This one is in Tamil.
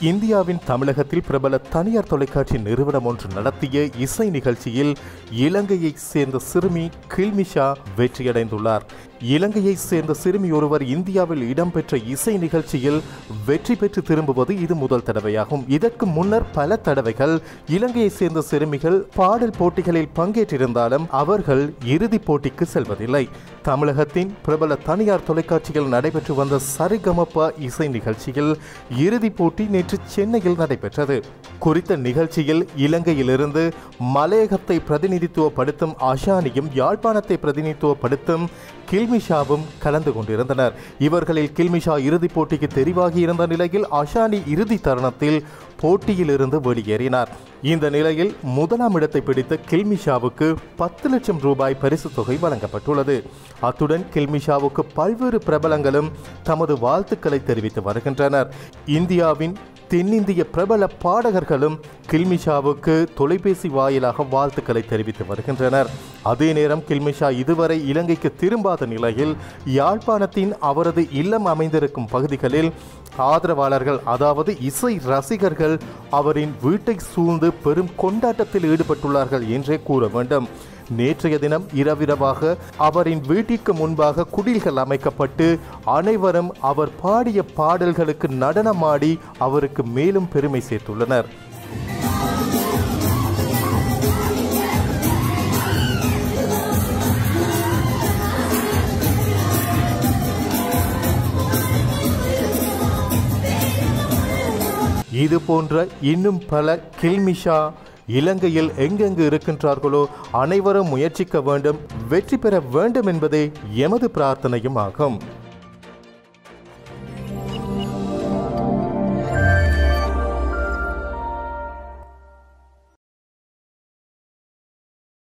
இந்தியாவின் தமிழகத்தில் பிரபல தனியார் தொலைக்காட்சி நிறுவனம் ஒன்று நடத்திய இசை நிகழ்ச்சியில் இலங்கையைச் சேர்ந்த சிறுமி கில்மிஷா வெற்றியடைந்துள்ளார். இலங்கையை சேர்ந்த சிறுமி ஒருவர் இந்தியாவில் இடம்பெற்ற இசை நிகழ்ச்சியில் வெற்றி பெற்று திரும்புவது இது முதல் தடவையாகும். இதற்கு முன்னர் பல தடவைகள் இலங்கையை சேர்ந்த சிறுமிகள் பாடல் போட்டிகளில் பங்கேற்றிருந்தாலும் அவர்கள் இறுதிப் போட்டிக்கு செல்வதில்லை. தமிழகத்தின் பிரபல தனியார் தொலைக்காட்சியில் நடைபெற்று வந்த சரிகமப்பா இசை நிகழ்ச்சியில் இறுதிப் போட்டி நேற்று சென்னையில் நடைபெற்றது. குறித்த நிகழ்ச்சியில் இலங்கையிலிருந்து மலையகத்தை பிரதிநிதித்துவப்படுத்தும் அஷானியும் யாழ்ப்பாணத்தை பிரதிநிதித்துவப்படுத்தும் கில்மிஷாவும் கலந்து கொண்டிருந்தனர். இவர்களில் கில்மிஷா இறுதிப் போட்டிக்கு தெரிவாகி இருந்த நிலையில் அஷானி இறுதி தருணத்தில் போட்டியிலிருந்து வெளியேறினார். இந்த நிலையில் முதலாம் இடத்தை பிடித்த கில்மிஷாவுக்கு பத்து லட்சம் ரூபாய் பரிசு தொகை வழங்கப்பட்டுள்ளது. அத்துடன் கில்மிஷாவுக்கு பல்வேறு பிரபலங்களும் தமது வாழ்த்துக்களை தெரிவித்து வருகின்றனர். இந்தியாவின் தென்னிந்திய பிரபல பாடகர்களும் கில்மிஷாவுக்கு தொலைபேசி வாயிலாக வாழ்த்துக்களை தெரிவித்து வருகின்றனர். அதே நேரம் கில்மிஷா இதுவரை இலங்கைக்கு திரும்பாத நிலையில் யாழ்ப்பாணத்தின் அவரது இல்லம் அமைந்திருக்கும் பகுதிகளில் ஆதரவாளர்கள் அதாவது இசை ரசிகர்கள் அவரின் வீட்டை சூழ்ந்து பெரும் கொண்டாட்டத்தில் ஈடுபட்டுள்ளார்கள் என்றே கூற வேண்டும். நேற்றைய தினம் இரவிரவாக அவரின் வீட்டிற்கு முன்பாக குடில்கள் அமைக்கப்பட்டு அனைவரும் அவர் பாடிய பாடல்களுக்கு நடனமாடி அவருக்கு மேலும் பெருமை சேர்த்துள்ளனர். இது போன்ற இன்னும் பல கில்மிஷா இலங்கையில் எங்கெங்கு இருக்கின்றார்களோ அனைவரும் முயற்சிக்க வேண்டும் வெற்றி பெற வேண்டும் என்பதே எமது பிரார்த்தனையும் ஆகும்.